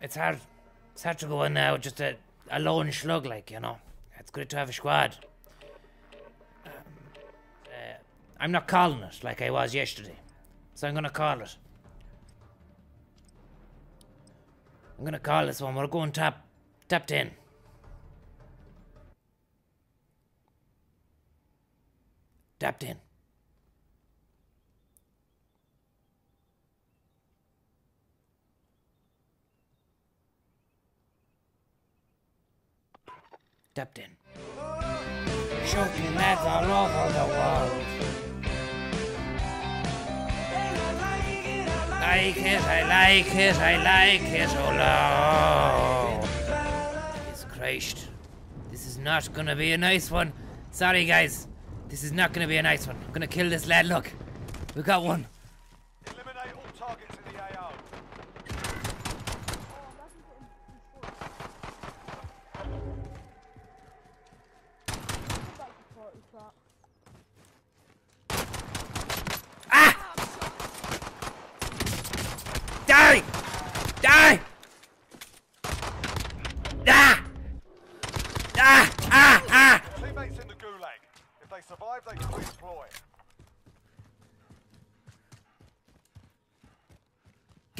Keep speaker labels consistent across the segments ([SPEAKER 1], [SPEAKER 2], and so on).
[SPEAKER 1] it's hard. It's hard to go in now. Just a, a lone slug, like you know. It's good to have a squad. Um, uh, I'm not calling it like I was yesterday, so I'm gonna call it. I'm gonna call this one. We're going top, top ten. Top ten. Top ten. Shooting lads all over the world. Like it, I like it, I like it, oh Lord. Jesus Christ. This is not gonna be a nice one. Sorry guys. This is not gonna be a nice one. I'm gonna kill this lad, look. We got one.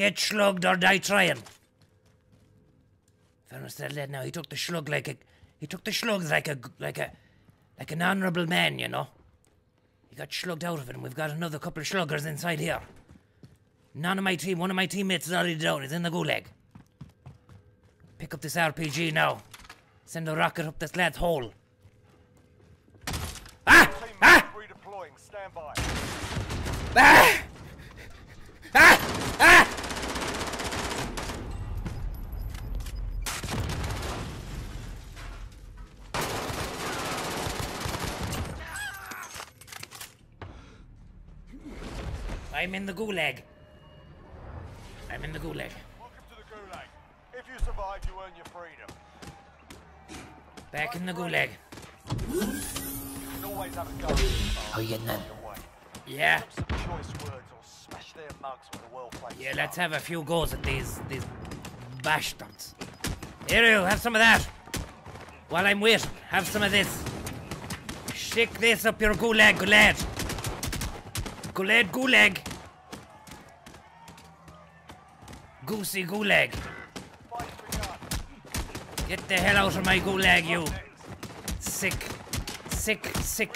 [SPEAKER 1] Get slugged or die trying. Fairness to that lad now, he took the slug like a he took the slugs like a like a like an honourable man, you know. He got slugged out of it, and we've got another couple of sluggers inside here. None of my team, one of my teammates is already down, he's in the gulag. Pick up this RPG now. Send a rocket up this lad's hole. Ah!
[SPEAKER 2] Redeploying. Stand by.
[SPEAKER 1] Ah! Ah! Ah! I'm in the gulag. I'm in the gulag.
[SPEAKER 2] Welcome to the gulag. If you survive, you earn your freedom.
[SPEAKER 1] Back in the gulag.
[SPEAKER 2] You can always have a go.
[SPEAKER 1] How you getting in? Yeah.
[SPEAKER 2] Some choice words or smash their mugs with a well-played
[SPEAKER 1] Yeah, let's have a few goes at these these bastards. Here you have some of that. While I'm waiting, have some of this. Shake this up your gulag, gulag. Gulag, gulag. Goosey gulag. Get the hell out of my gulag, you. Sick, sick, sick.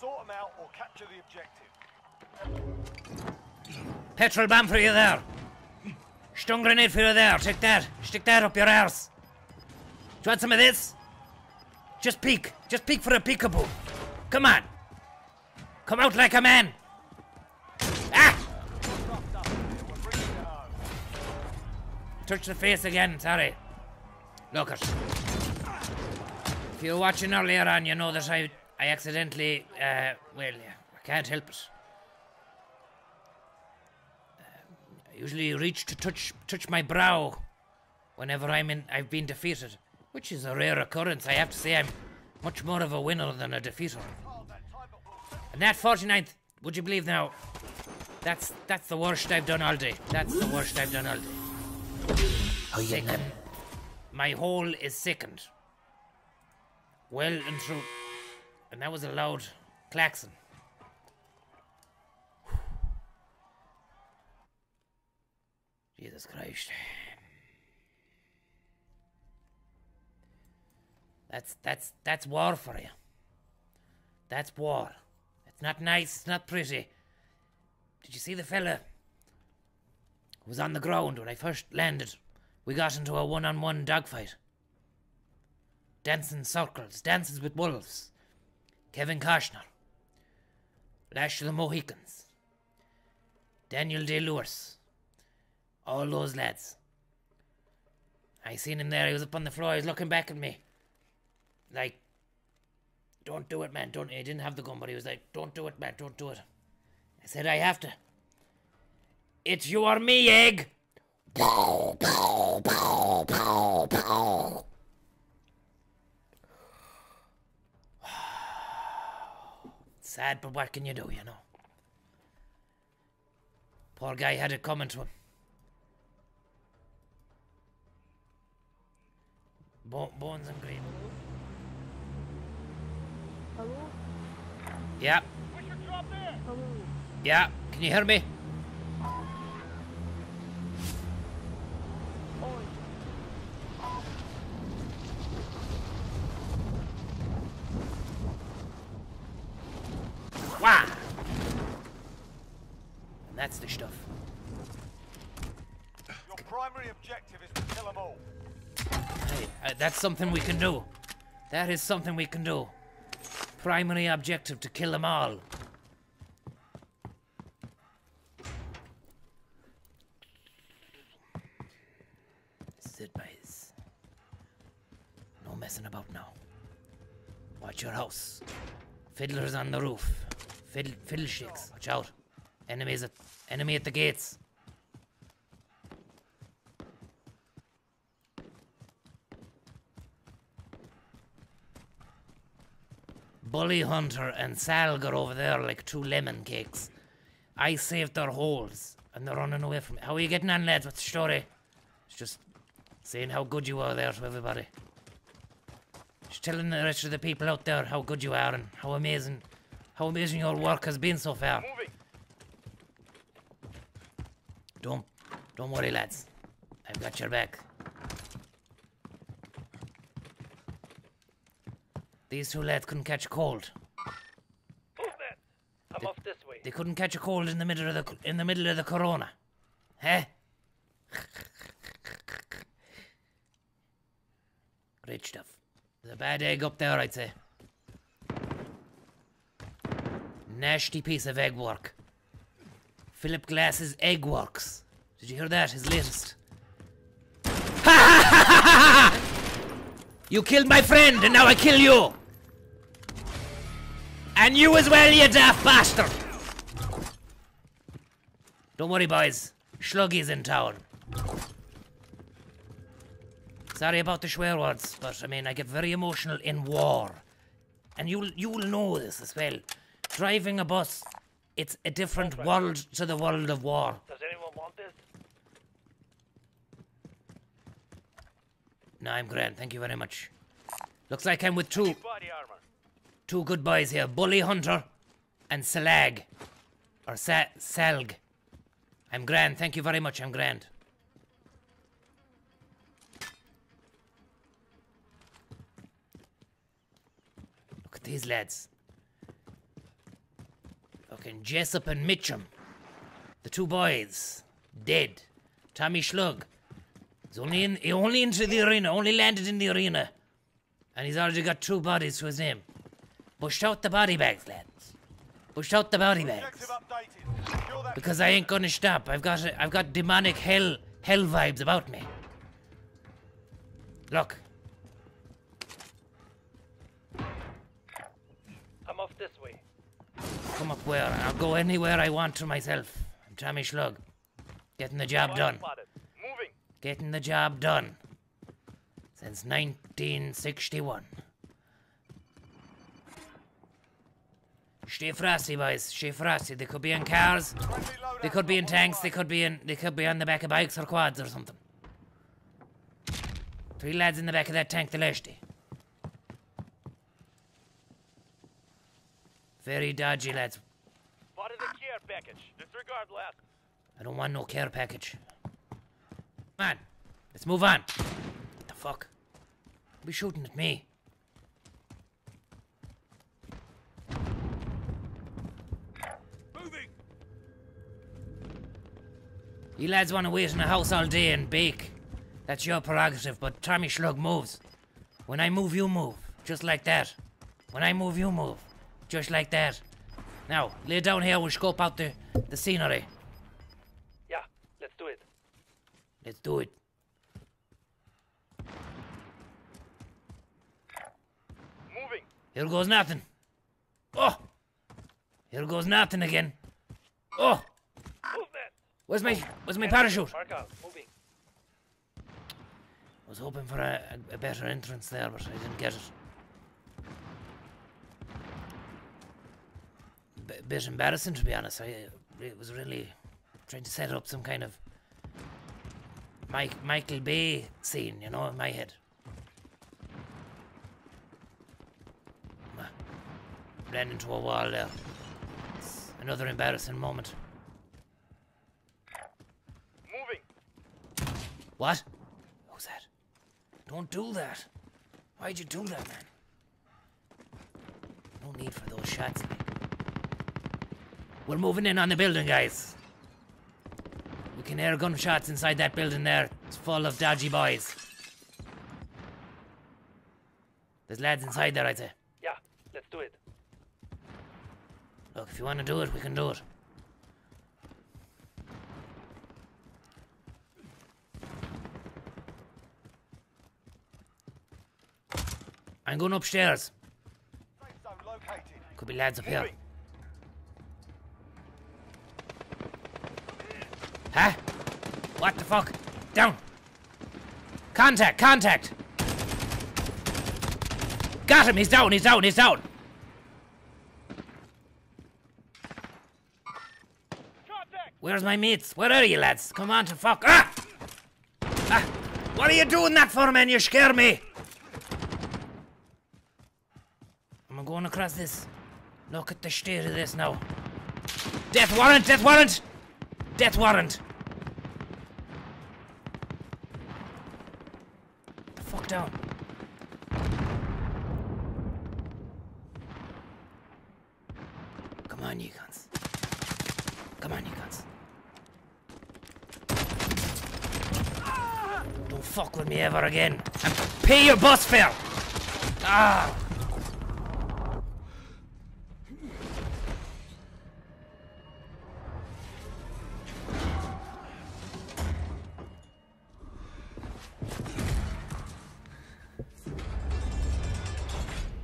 [SPEAKER 2] Sort them out or capture the objective.
[SPEAKER 1] Petrol bomb for you there. Stun grenade for you there. Take that. Stick that up your arse. Do you want some of this? Just peek. Just peek for a peekaboo. Come on. Come out like a man. Ah! Touch the face again. Sorry. Look. If you were watching earlier on, you know that I I accidentally uh well I can't help it. I usually reach to touch touch my brow whenever I'm in I've been defeated, which is a rare occurrence. I have to say I'm much more of a winner than a defeater. And that 49th, would you believe now? That's that's the worst I've done all day. That's the worst I've done all day.
[SPEAKER 3] How you getting?
[SPEAKER 1] My hole is sickened. Well and true. And that was a loud klaxon. Jesus Christ. That's that's that's war for you. That's war. Not nice, not pretty. Did you see the fella who was on the ground when I first landed? We got into a one on one dogfight. Dancing circles, dances with wolves. Kevin Costner. Last of the Mohicans. Daniel Day Lewis. All those lads. I seen him there, he was up on the floor, he was looking back at me. Like, don't do it, man, don't. He didn't have the gun, but he was like, don't do it, man, don't do it. I said, I have to. It's you or me, egg! Sad, but what can you do, you know? Poor guy had it coming to him. Bo- bones and green.
[SPEAKER 3] Hello?
[SPEAKER 1] Yeah,
[SPEAKER 2] We should drop there.
[SPEAKER 3] Hello?
[SPEAKER 1] yeah. Can you hear me? And that's the stuff.
[SPEAKER 2] Your primary objective is to kill them all.
[SPEAKER 1] Hey, uh, that's something we can do. That is something we can do. Primary objective to kill them all. This is it, boys. No messing about now. Watch your house. Fiddlers on the roof. Fiddle, fiddlesticks. Watch out. Enemies at, enemy at the gates. Bully Hunter and Sal got over there like two lemon cakes. I saved their holes and they're running away from me. How are you getting on, lads? What's the story? It's just saying how good you are there to everybody. Just telling the rest of the people out there how good you are and how amazing, how amazing your work has been so far. Don't, don't worry, lads. I've got your back. These two lads couldn't catch a cold.
[SPEAKER 4] I'm off this way.
[SPEAKER 1] They couldn't catch a cold in the middle of the in the middle of the corona. Eh? Great stuff. There's a bad egg up there, I'd say. Nasty piece of egg work. Philip Glass's Egg Works. Did you hear that? His latest. you killed my friend, and now I kill you. And you as well, you daft bastard. Don't worry, boys. Sluggy's in town. Sorry about the swear words, but I mean, I get very emotional in war. And you'll, you'll know this as well. Driving a bus, it's a different world to the world of war.
[SPEAKER 4] Does anyone want this?
[SPEAKER 1] No, I'm grand. Thank you very much. Looks like I'm with two
[SPEAKER 4] Body armor.
[SPEAKER 1] two good boys here, Bully Hunter and Salag. Or Sa- Salg. I'm grand. Thank you very much. I'm grand. Look at these lads. Fucking Jessup and Mitchum. The two boys. Dead. Tommy Shlug. He's only in he only into the arena, only landed in the arena. And he's already got two bodies to his name. Pushed out the body bags, lads. Push out the body bags.
[SPEAKER 2] Objective updated. Secure that.
[SPEAKER 1] Because I ain't gonna stop. I've got a, I've got demonic hell hell vibes about me. Look,
[SPEAKER 4] I'm off this way.
[SPEAKER 1] come up where I'll go anywhere I want to myself. I'm Tommy Shlug. Getting the job done.
[SPEAKER 4] spotted.
[SPEAKER 1] Getting the job done. Since 1961. Stay frosty, boys. Stay frosty. They could be in cars. They could be in tanks. They could be in. They could be on the back of bikes or quads or something. Three lads in the back of that tank, the Leshty. Very dodgy lads.
[SPEAKER 4] Spotted a care package. Disregard last.
[SPEAKER 1] I don't want no care package. Come on, let's move on. What the fuck? Be shooting at me.
[SPEAKER 2] Moving.
[SPEAKER 1] You lads want to wait in the house all day and bake. That's your prerogative, but Tommy Shlug moves. When I move, you move. Just like that. When I move, you move. Just like that. Now, lay down here, we'll scope out the, the scenery.
[SPEAKER 4] Yeah, let's do it.
[SPEAKER 1] Let's do it.
[SPEAKER 4] Moving.
[SPEAKER 1] Here goes nothing. Oh! Here goes nothing again. Oh! Where's my where's my parachute?
[SPEAKER 4] Mark out. Moving.
[SPEAKER 1] I was hoping for a, a, a better entrance there, but I didn't get it. B- bit embarrassing to be honest. I, it was really trying to set up some kind of Mike Michael Bay scene, you know, in my head. Ran into a wall there. It's another embarrassing moment.
[SPEAKER 4] Moving.
[SPEAKER 1] What? Who's that? Don't do that. Why'd you do that, man? No need for those shots. We're moving in on the building, guys. Can hear gunshots inside that building there. It's full of dodgy boys. There's lads inside there, I'd say.
[SPEAKER 4] Yeah, let's do it.
[SPEAKER 1] Look, if you want to do it, we can do it. I'm going upstairs.
[SPEAKER 2] Safe zone located.
[SPEAKER 1] Could be lads up here.
[SPEAKER 4] Moving.
[SPEAKER 1] Huh? What the fuck? Down! Contact! Contact! Got him! He's down! He's down! He's down!
[SPEAKER 4] Contact.
[SPEAKER 1] Where's my mates? Where are you, lads? Come on to fuck. Ah! Ah! What are you doing that for, man? You scare me! I'm going across this. Look at the state of this now. Death warrant! Death warrant! Death warrant! The fuck down. Come on, you cunts. Come on, you cunts. Don't fuck with me ever again. And pay your bus fare! Ah!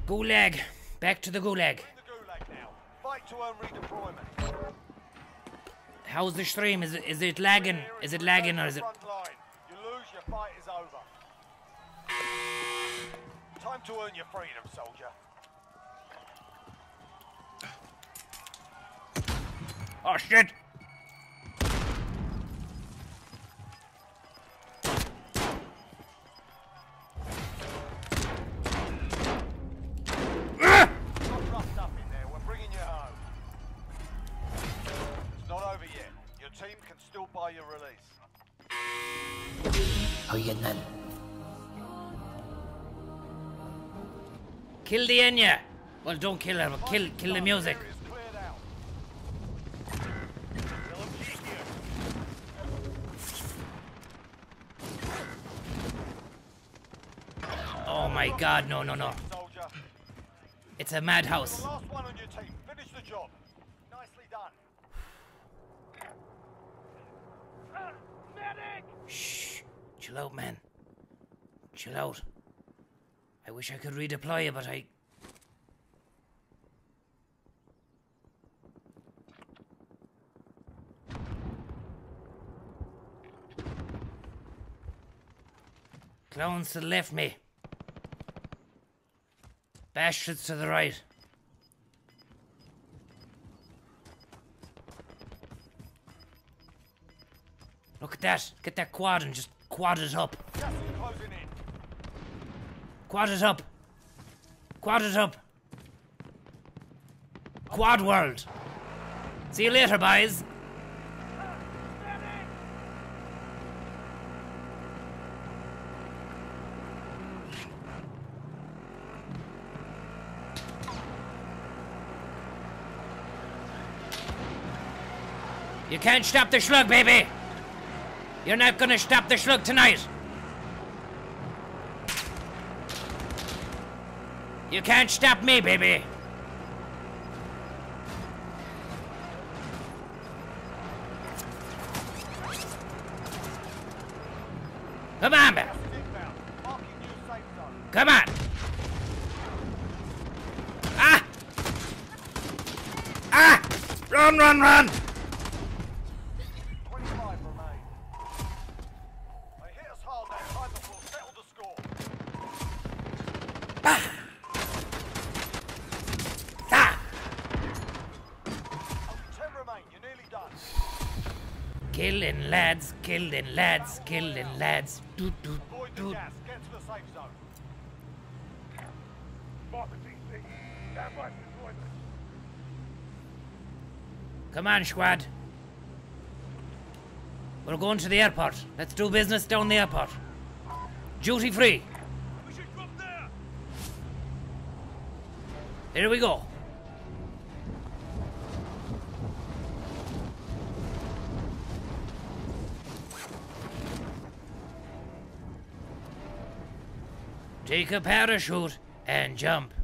[SPEAKER 1] Gulag. Back to the gulag.
[SPEAKER 2] In the gulag now. Fight to earn redeployment.
[SPEAKER 1] How's the stream? Is it, is it lagging? Is it lagging or is it...
[SPEAKER 2] earn your freedom, soldier.
[SPEAKER 1] Oh shit! Kill the Enya! Well, don't kill her, but kill, kill the music.
[SPEAKER 2] Area's cleared out.
[SPEAKER 4] LMG here.
[SPEAKER 1] Oh my god, no, no, no. It's a madhouse.
[SPEAKER 2] The last one on your team. Finish the job. Nicely done.
[SPEAKER 4] Medic!
[SPEAKER 1] Shh. Chill out, man. Chill out. I wish I could redeploy you, but I. Clowns to the left, me. Bastards to the right. Look at that. Get that quad and just quad it up.
[SPEAKER 2] In.
[SPEAKER 1] Quad it up. Quad it up. Quad world. See you later, boys. You can't stop the slug, baby. You're not gonna stop the slug tonight. You can't stop me, baby. Come on, man. Come on. Ah! Ah! Run, run, run! Killing lads, killing lads. Doot, doot, doot.
[SPEAKER 2] gas. Get to the safe zone.
[SPEAKER 4] Mark the DC. Stand by for deployment.
[SPEAKER 1] Come on, squad. We're going to the airport. Let's do business down the airport. Duty free.
[SPEAKER 4] We should drop there.
[SPEAKER 1] Here we go. Take a parachute and jump.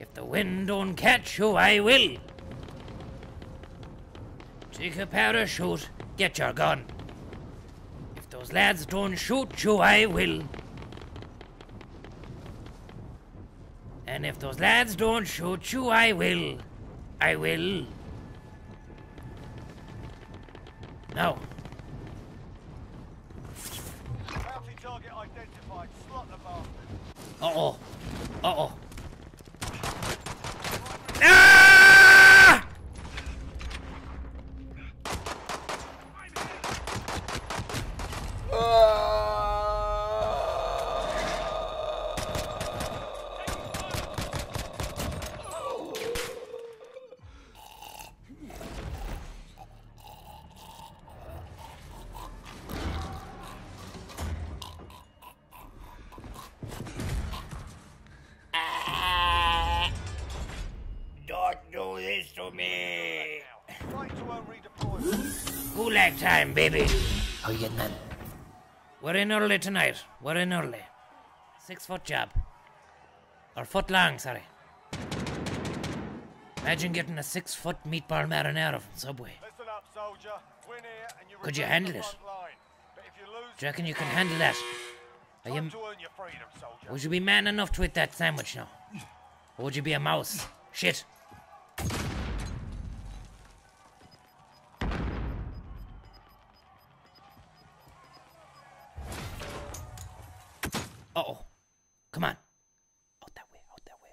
[SPEAKER 1] If the wind don't catch you, I will. Take a parachute, get your gun. If those lads don't shoot you, I will. And if those lads don't shoot you, I will. I will. Now, uh oh. This to me.
[SPEAKER 2] Right to her redeployment.
[SPEAKER 1] Gulag time, baby. How you getting on? We're in early tonight. We're in early. Six foot job. Or foot long, sorry. Imagine getting a six foot meatball marinara from Subway.
[SPEAKER 2] Listen up, soldier. Win here and you
[SPEAKER 1] Could you handle it?
[SPEAKER 2] front line. But if you lose,
[SPEAKER 1] Do you reckon you can handle that? Are you,
[SPEAKER 2] your freedom, soldier.
[SPEAKER 1] would you be man enough to eat that sandwich now? Or would you be a mouse? Shit. Uh oh. Come on. Out that way, out that way.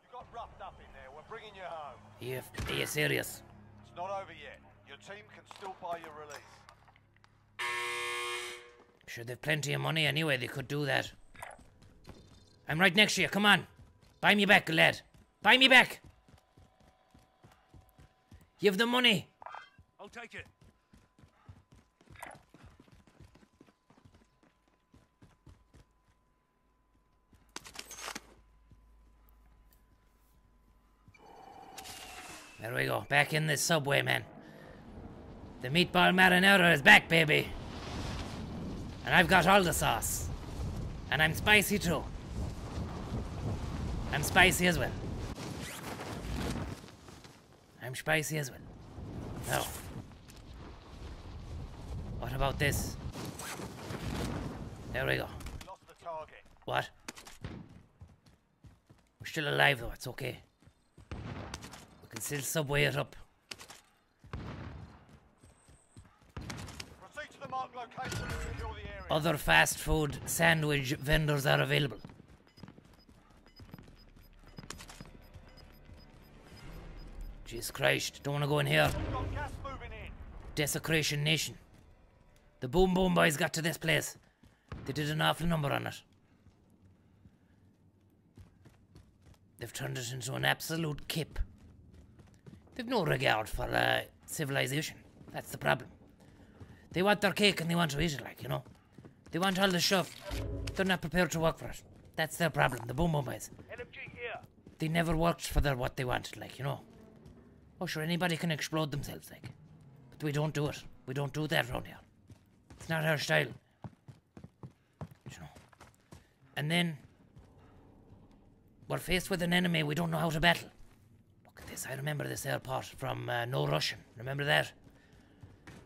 [SPEAKER 2] You got roughed up in there. We're bringing you home.
[SPEAKER 1] Are you, are you serious?
[SPEAKER 2] It's not over yet. Your team can still buy your release.
[SPEAKER 1] Sure, they've plenty of money anyway, they could do that. I'm right next to you, come on. Buy me back, lad. Buy me back. You have the money.
[SPEAKER 4] I'll take it.
[SPEAKER 1] There we go, back in this subway, man. The meatball marinara is back, baby. And I've got all the sauce. And I'm spicy too. I'm spicy as well. I'm spicy as well. Now, what about this? There we go.
[SPEAKER 2] Lost the target.
[SPEAKER 1] What? We're still alive though, it's okay. Can still subway it up.
[SPEAKER 2] Proceed to the marked location and secure the area.
[SPEAKER 1] Other fast food sandwich vendors are available. Jesus Christ, don't want to go in here.
[SPEAKER 2] Got gas moving in.
[SPEAKER 1] Desecration Nation. The Boom Boom Boys got to this place. They did an awful number on it. They've turned it into an absolute kip. They've no regard for uh, civilization. That's the problem. They want their cake and they want to eat it, like, you know. They want all the stuff. They're not prepared to work for it. That's their problem, the Boom Boom
[SPEAKER 4] here.
[SPEAKER 1] They never worked for their what they wanted, like, you know. Oh, sure, anybody can explode themselves, like. But we don't do it. We don't do that around here. It's not our style. You know. And then we're faced with an enemy we don't know how to battle. This. I remember this airport from uh, No Russian. Remember that?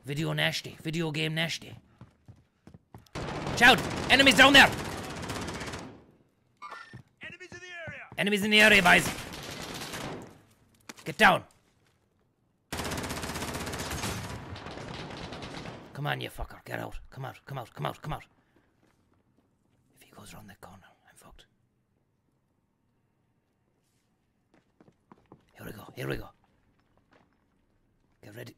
[SPEAKER 1] Video nasty. Video game nasty. Shout! Enemies down there!
[SPEAKER 4] Enemies in the area.
[SPEAKER 1] Enemies in the area, boys. Get down. Come on, you fucker. Get out. Come out. Come out. Come out. Come out. If he goes around that corner, I'm fucked. Here we go. Here we go. Get ready.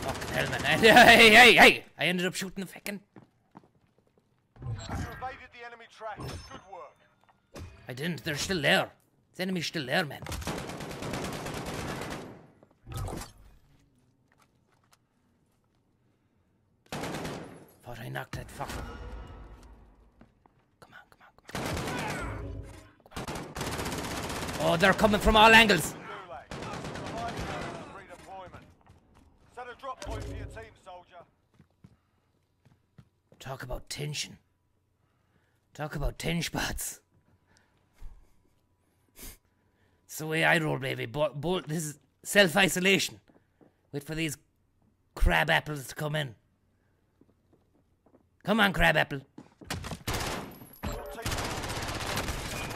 [SPEAKER 1] Fucking hell, man. Hey, hey, hey! I ended up shooting the fucking.
[SPEAKER 2] You the enemy track. Good work.
[SPEAKER 1] I didn't. They're still there. The enemy's still there, man. Thought I knocked that fucker. Come on, come on, come on. Come on. Oh, they're coming from all angles. Talk about tension. Talk about ten spots. It's the way I roll, baby. This is self isolation. Wait for these crab apples to come in. Come on, crab apple.
[SPEAKER 2] Your team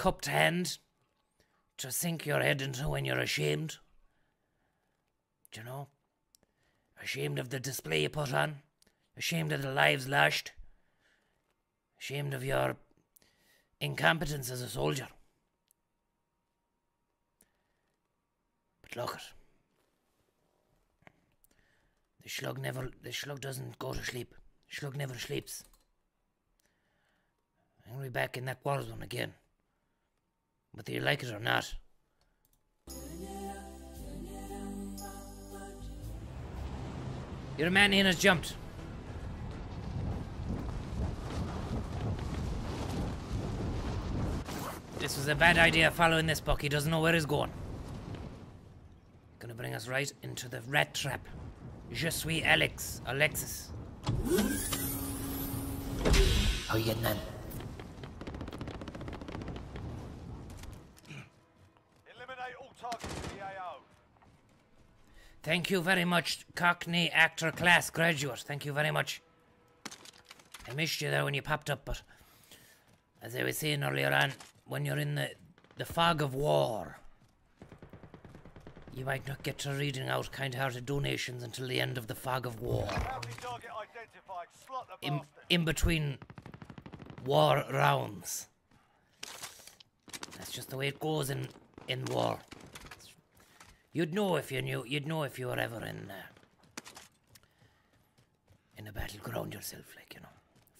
[SPEAKER 1] cupped hand to sink your head into when you're ashamed. Do you know? Ashamed of the display you put on, ashamed of the lives lashed, ashamed of your incompetence as a soldier. But look it. The slug never the slug doesn't go to sleep. Slug never sleeps. I'm gonna be back in that war zone again. Whether you like it or not. Your man in has jumped. This was a bad idea following this buck. He doesn't know where he's going. Gonna bring us right into the rat trap. Je suis Alex. Alexis. How you getting on?
[SPEAKER 2] eliminate all targets in the AO.
[SPEAKER 1] Thank you very much, Cockney actor class graduate. Thank you very much. I missed you there when you popped up, but as I was saying earlier on, when you're in the, the fog of war, you might not get to reading out kind hearted donations until the end of the fog of war.
[SPEAKER 2] Target identified. Slot the
[SPEAKER 1] In, in between war rounds. That's just the way it goes in, in war. You'd know if you knew. You'd know if you were ever in uh, in a battleground yourself, like you know,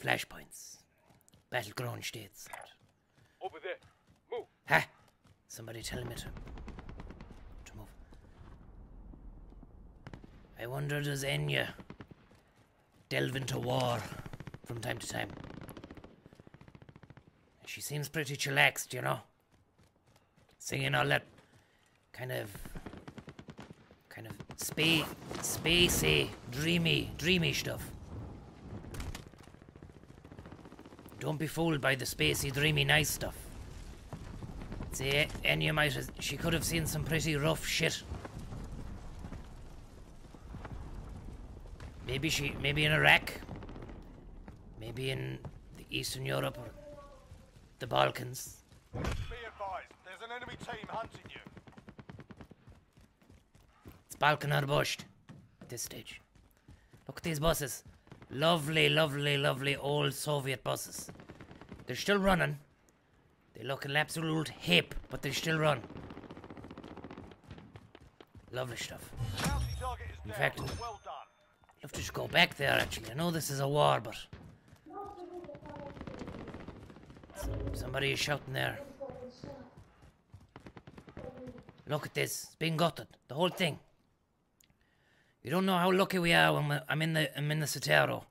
[SPEAKER 1] flashpoints, battleground states.
[SPEAKER 2] Over there. Move.
[SPEAKER 1] Ha! Somebody tell me to to move. I wonder does Enya delve into war from time to time? She seems pretty chillaxed, you know. Singing all that kind of space spacey, dreamy, dreamy stuff. Don't be fooled by the spacey, dreamy, nice stuff. See, Enya might have, she could have seen some pretty rough shit. Maybe she, maybe in Iraq, maybe in the Eastern Europe or the Balkans.
[SPEAKER 2] Be advised. There's an enemy team hunting you.
[SPEAKER 1] Balkan bushed at this stage. Look at these buses. Lovely, lovely, lovely old Soviet buses. They're still running. They look an absolute hip, but they still run. Lovely stuff.
[SPEAKER 2] Bounty target is
[SPEAKER 1] In fact-
[SPEAKER 2] well done.
[SPEAKER 1] Love to just go back there actually. I know this is a war, but somebody is shouting there. Look at this. It's being gutted. The whole thing. You don't know how lucky we are when I'm in the I'm in the Sotero.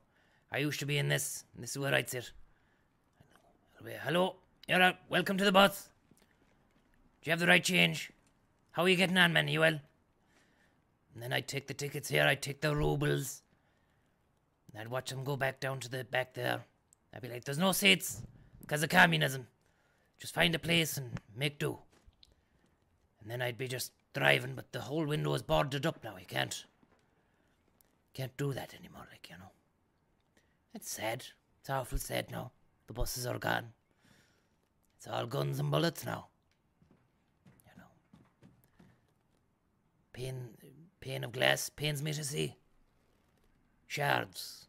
[SPEAKER 1] I used to be in this. This is where I'd sit. Hello, you're out. Welcome to the bus. Do you have the right change? How are you getting on, man? You well? And then I'd take the tickets here, I'd take the rubles. And I'd watch them go back down to the back there. I'd be like, there's no seats because of communism. Just find a place and make do. And then I'd be just driving, but the whole window is boarded up now. You can't. Can't do that anymore, like, you know. It's sad. It's awful sad now. The buses are gone. It's all guns and bullets now. You know. Pane, pane of glass pains me to see. Shards.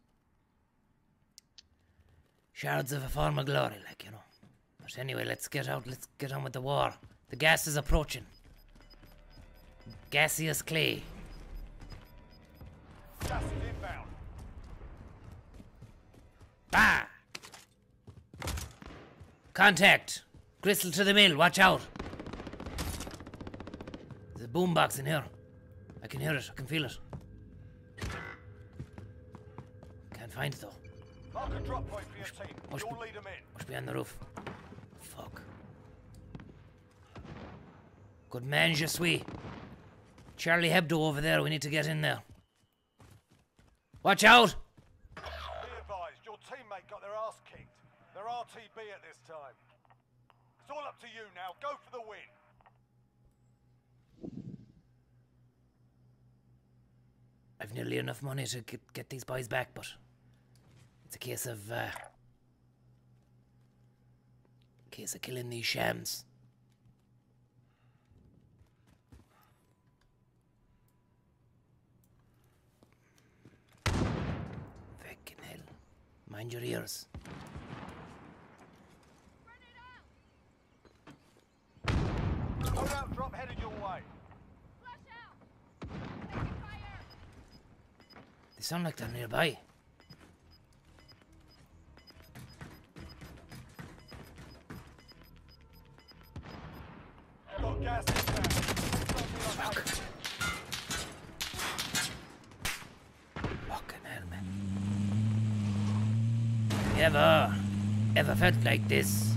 [SPEAKER 1] Shards of a former glory, like, you know. But anyway, let's get out, let's get on with the war. The gas is approaching. Gaseous clay.
[SPEAKER 2] Gas is inbound.
[SPEAKER 1] Bah! Contact! Gristle to the mill, watch out! There's a boombox in here. I can hear it, I can feel it. Can't find it though.
[SPEAKER 2] Mark a drop point for your team.
[SPEAKER 1] Must
[SPEAKER 2] You'll lead them in.
[SPEAKER 1] Must be on the roof. Fuck. Good man, je suis. Charlie Hebdo over there, we need to get in there. Watch out!
[SPEAKER 2] Be advised, your teammate got their ass kicked. They're RTB at this time. It's all up to you now. Go for the win.
[SPEAKER 1] I've nearly enough money to get, get these boys back, but it's a case of uh, case of killing these shams. Fucking hell! Mind your ears.
[SPEAKER 2] Loadout drop headed your way.
[SPEAKER 1] They sound like they're nearby.
[SPEAKER 2] Got gas. Fuck.
[SPEAKER 1] Fucking hell, man. Ever, ever felt like this?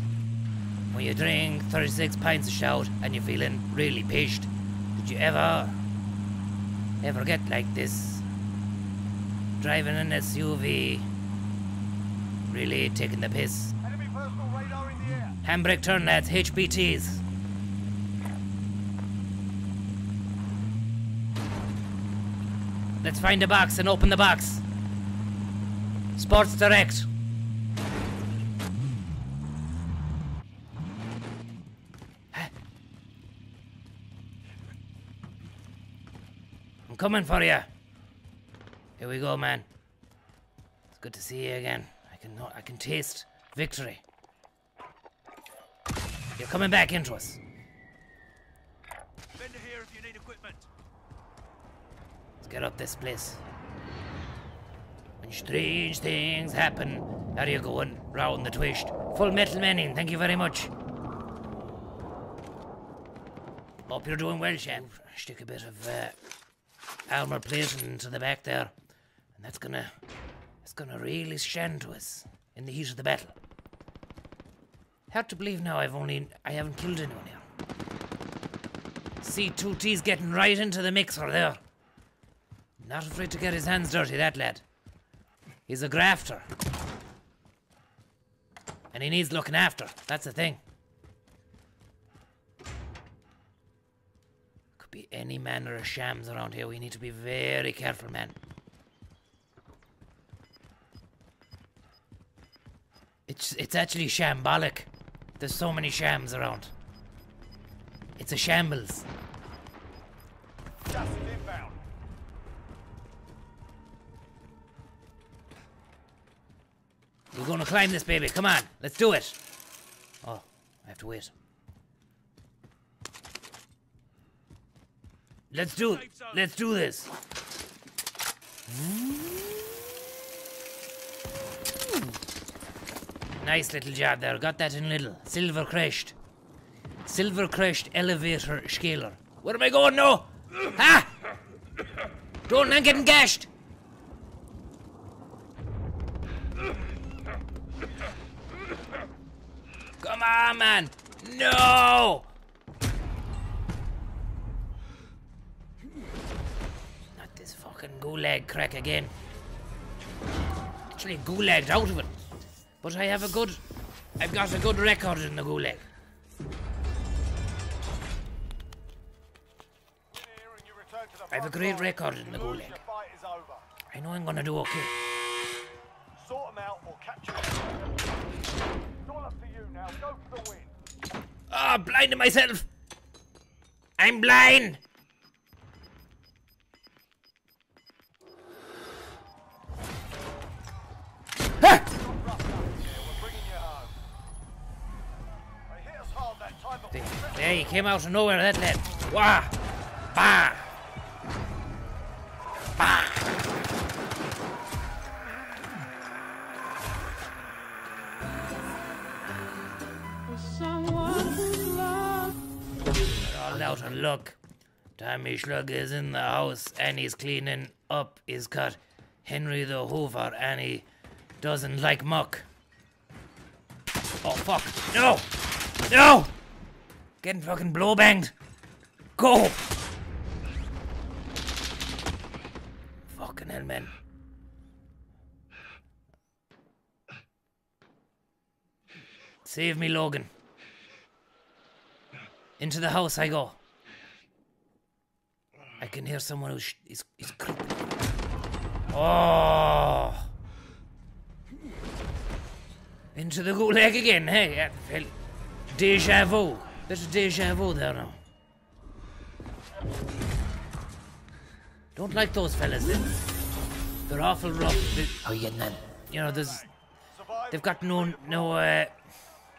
[SPEAKER 1] When you drink 36 pints of shout and you're feeling really pissed? Did you ever, ever get like this? Driving an SUV, really taking the piss.
[SPEAKER 2] Enemy personal radar in the air.
[SPEAKER 1] Handbrake turn, lads, HBTs. Let's find a box and open the box. Sports Direct. Coming for you. Here we go, man. It's good to see you again. I can I can taste victory. You're coming back into us.
[SPEAKER 4] Here if you need equipment.
[SPEAKER 1] Let's get up this place. When strange things happen, how are you going? Round the twist. Full metal manning, thank you very much. Hope you're doing well, Shan. Stick a bit of uh, armor plate into the back there, and that's gonna, that's gonna really shine to us in the heat of the battle. Hard to believe now I've only, I haven't killed anyone here. C2T's getting right into the mixer there. Not afraid to get his hands dirty, that lad. He's a grafter. And he needs looking after. That's the thing. Any manner of shams around here. We need to be very careful, man. It's it's actually shambolic. There's so many shams around. It's a shambles. We're gonna climb this baby. Come on, let's do it. Oh, I have to wait. Let's do it. Let's do this. Mm. Nice little job there. Got that in little. Silver crashed. Silver crashed elevator scaler. Where am I going now? Ha! Don't I'm getting gashed. Come on, man! No! fucking gulag crack again. Actually gulagged out of it. But I have a good I've got a good record in the gulag. I have a great record in the gulag. I know I'm gonna do okay.
[SPEAKER 2] Sort them out or catch
[SPEAKER 1] Ah, oh, blinded myself! I'm blind!
[SPEAKER 2] That time, but we
[SPEAKER 1] There, there, he came out of nowhere, that lad. Wah! Bah! Bah! All out of luck. Tommy Shlug is in the house and he's cleaning up his cut. Henry the Hoover and he doesn't like muck. Oh fuck. No! No! Getting fucking blow banged. Go! Fucking hell, man. Save me, Logan. Into the house I go. I can hear someone who's is, is creeping. Oh! Into the gulag again, hey? Deja vu. Bit a deja vu there now. Don't like those fellas, they, they're awful rough. They,
[SPEAKER 3] How you getting on?
[SPEAKER 1] you know, there's they've got no no uh,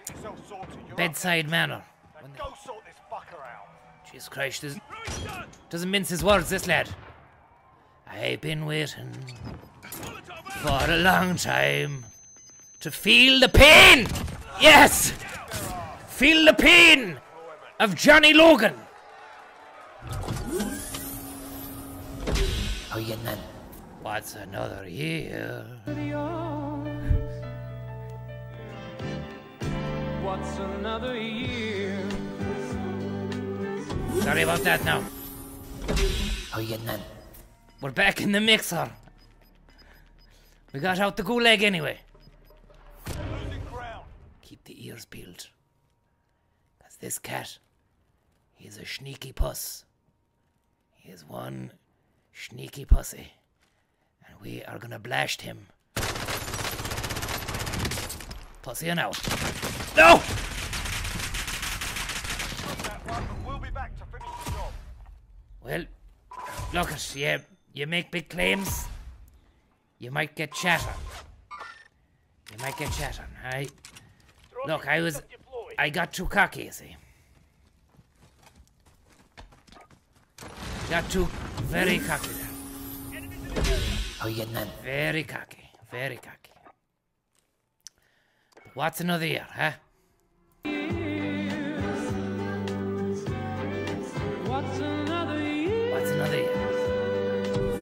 [SPEAKER 2] Get yourself sorted. You're up.
[SPEAKER 1] bedside manner.
[SPEAKER 2] Go sort this fucker out.
[SPEAKER 1] Jesus Christ, doesn't, doesn't mince his words, this lad. I've been waiting for a long time to feel the pain. Yes, feel the pain of Johnny Logan.
[SPEAKER 3] How you getting on?
[SPEAKER 1] What's another year?
[SPEAKER 5] What's another year?
[SPEAKER 1] Sorry about that now.
[SPEAKER 3] How you getting on?
[SPEAKER 1] We're back in the mixer. We got out the gulag anyway. Keep the ears peeled. This cat, he's a sneaky puss. He is one sneaky pussy. And we are gonna blast him. Pussy and out. No!
[SPEAKER 2] That one, but we'll be back to finish the job.
[SPEAKER 1] Well, look at you. You make big claims. You might get chatter. You might get chatter. I look. I was. I got too cocky. See. Got too very cocky there.
[SPEAKER 3] How you getting on?
[SPEAKER 1] Very cocky. Very cocky. What's another year, huh?
[SPEAKER 5] What's another year?
[SPEAKER 1] What's another year?